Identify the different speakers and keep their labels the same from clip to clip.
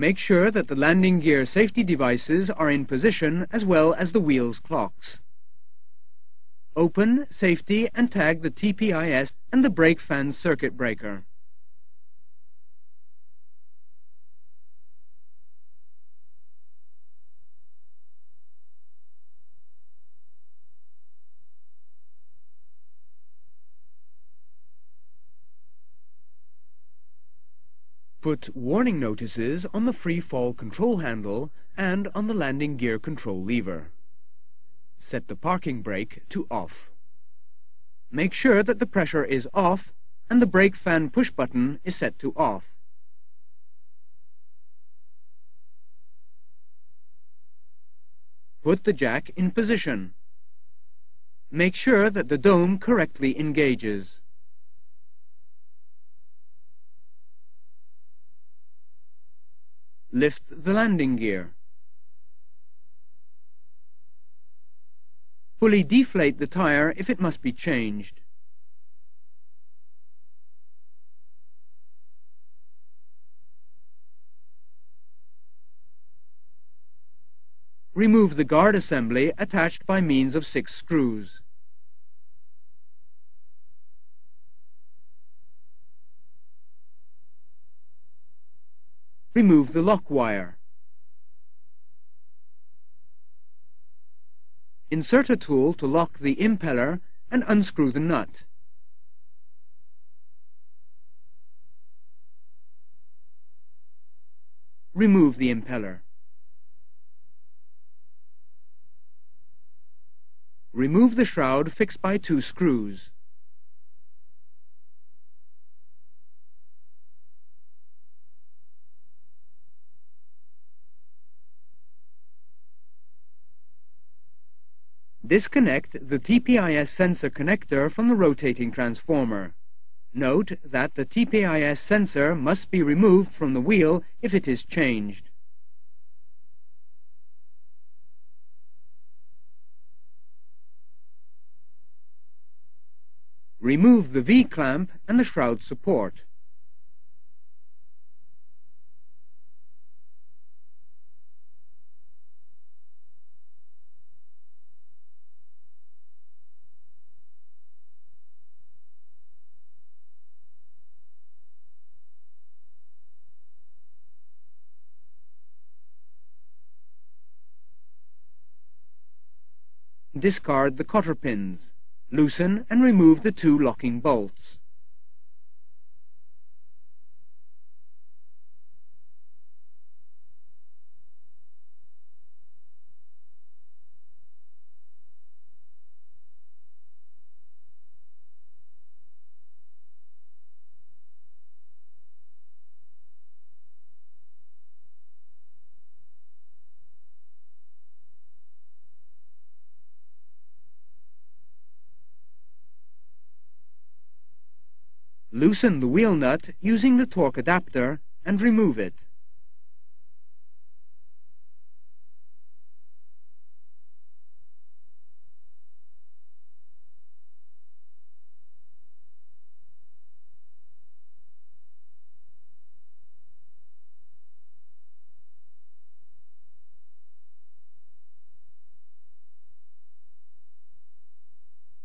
Speaker 1: Make sure that the landing gear safety devices are in position as well as the wheel's chocks. Open, safety and tag the TPIS and the brake fan circuit breaker. Put warning notices on the free fall control handle and on the landing gear control lever. Set the parking brake to off. Make sure that the pressure is off and the brake fan push button is set to off. Put the jack in position. Make sure that the dome correctly engages. Lift the landing gear. Fully deflate the tire if it must be changed. Remove the guard assembly attached by means of six screws. Remove the lock wire. Insert a tool to lock the impeller and unscrew the nut. Remove the impeller. Remove the shroud fixed by two screws. Disconnect the TPIS sensor connector from the rotating transformer. Note that the TPIS sensor must be removed from the wheel if it is changed. Remove the V-clamp and the shroud support. Discard the cotter pins. Loosen and remove the two locking bolts. Loosen the wheel nut using the torque adapter and remove it.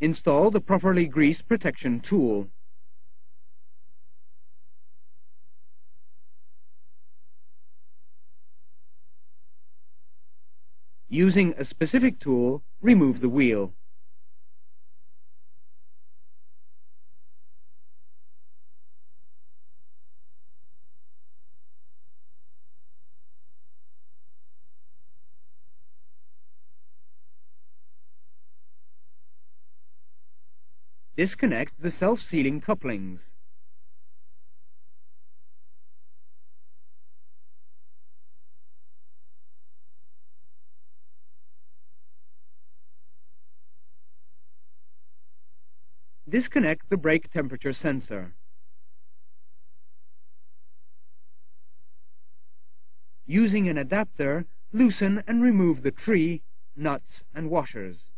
Speaker 1: Install the properly greased protection tool. Using a specific tool, remove the wheel. Disconnect the self-sealing couplings. Disconnect the brake temperature sensor. Using an adapter, loosen and remove the tree, nuts, and washers.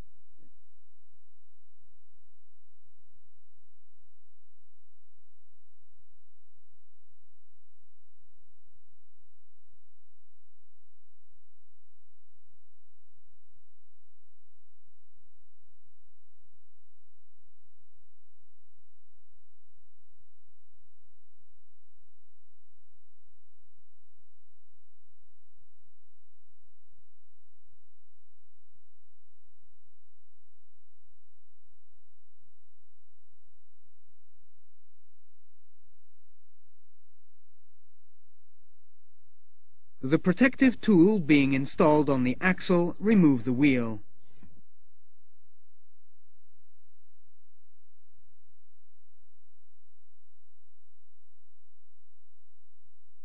Speaker 1: The protective tool being installed on the axle, remove the wheel.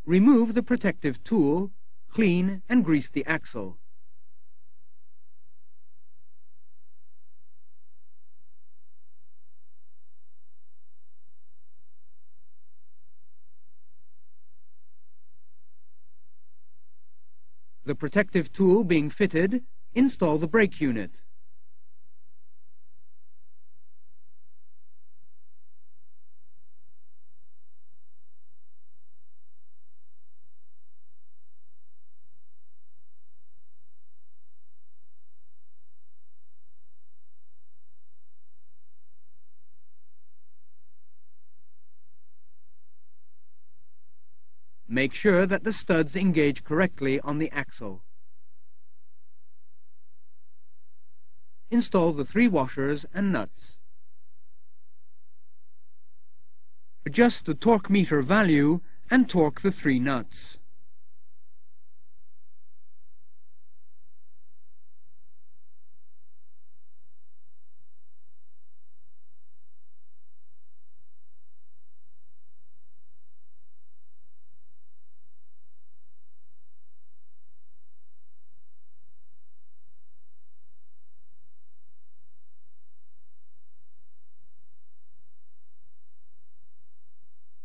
Speaker 1: Remove the protective tool, clean and grease the axle. The protective tool being fitted, install the brake unit. Make sure that the studs engage correctly on the axle. Install the three washers and nuts. Adjust the torque meter value and torque the three nuts.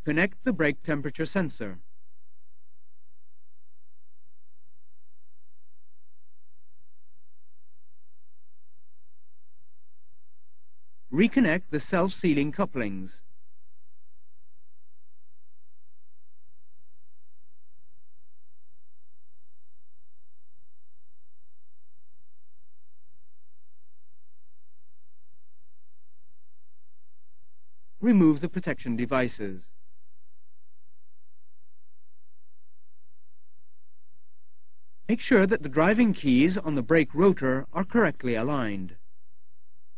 Speaker 1: Connect the brake temperature sensor. Reconnect the self-sealing couplings. Remove the protection devices. Make sure that the driving keys on the brake rotor are correctly aligned.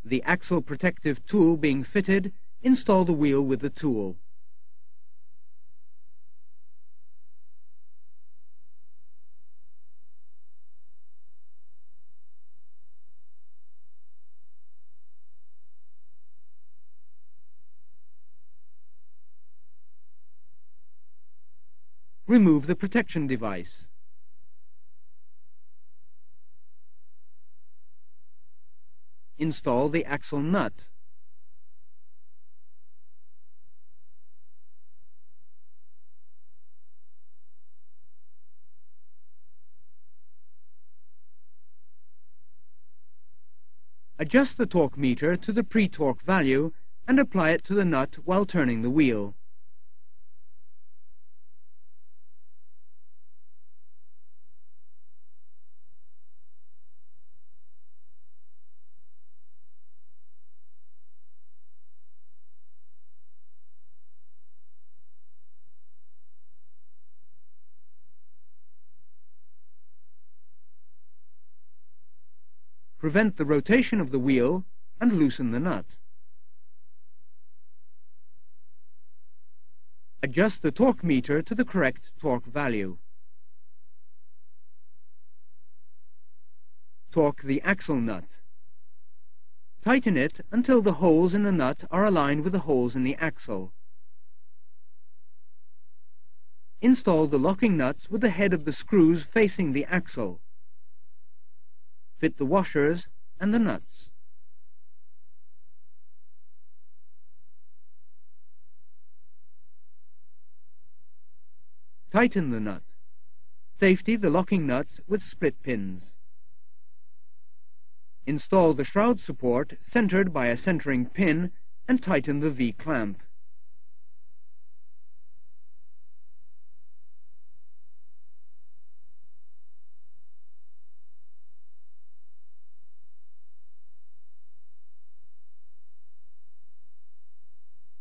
Speaker 1: The axle protective tool being fitted, install the wheel with the tool. Remove the protection device. Install the axle nut. Adjust the torque meter to the pre-torque value and apply it to the nut while turning the wheel. Prevent the rotation of the wheel and loosen the nut. Adjust the torque meter to the correct torque value. Torque the axle nut. Tighten it until the holes in the nut are aligned with the holes in the axle. Install the locking nuts with the head of the screws facing the axle fit the washers and the nuts. Tighten the nut. Safety the locking nuts with split pins. Install the shroud support centered by a centering pin and tighten the V-clamp.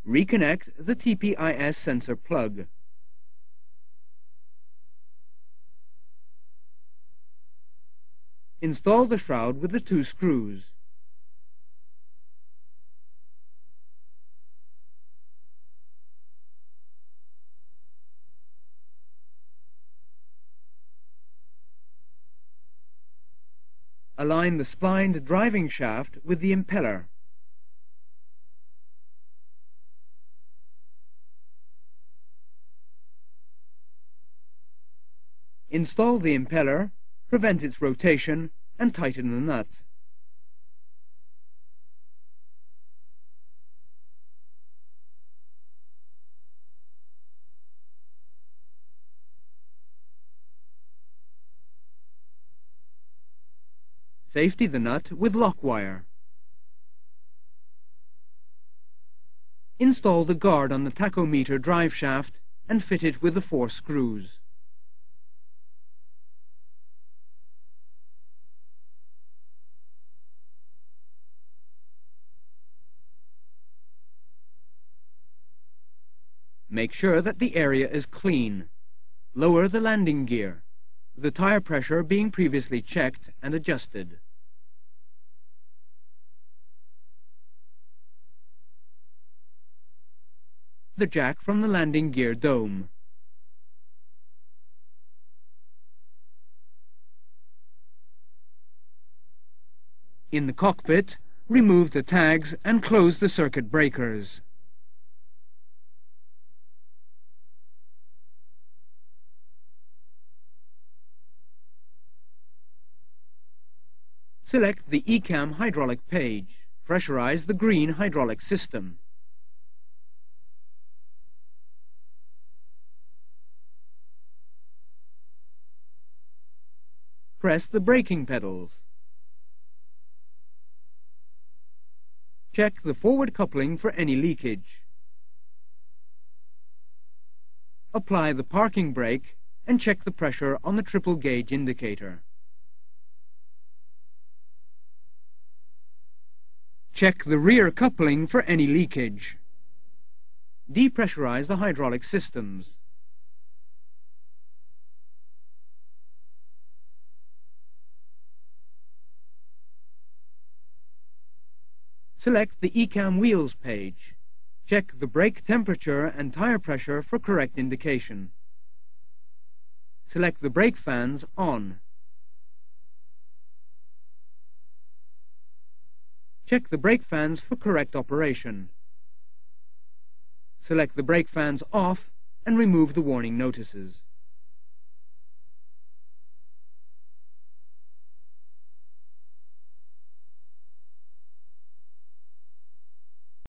Speaker 1: Reconnect the TPIS sensor plug. Install the shroud with the two screws. Align the splined driving shaft with the impeller. Install the impeller, prevent its rotation, and tighten the nut. Safety the nut with lock wire. Install the guard on the tachometer drive shaft and fit it with the four screws. Make sure that the area is clean. Lower the landing gear, the tire pressure being previously checked and adjusted. The jack from the landing gear dome. In the cockpit, remove the tags and close the circuit breakers. Select the ECAM hydraulic page. Pressurize the green hydraulic system. Press the braking pedals. Check the forward coupling for any leakage. Apply the parking brake and check the pressure on the triple gauge indicator. Check the rear coupling for any leakage. Depressurize the hydraulic systems. Select the ECAM Wheels page. Check the brake temperature and tire pressure for correct indication. Select the brake fans on. Check the brake fans for correct operation. Select the brake fans off and remove the warning notices.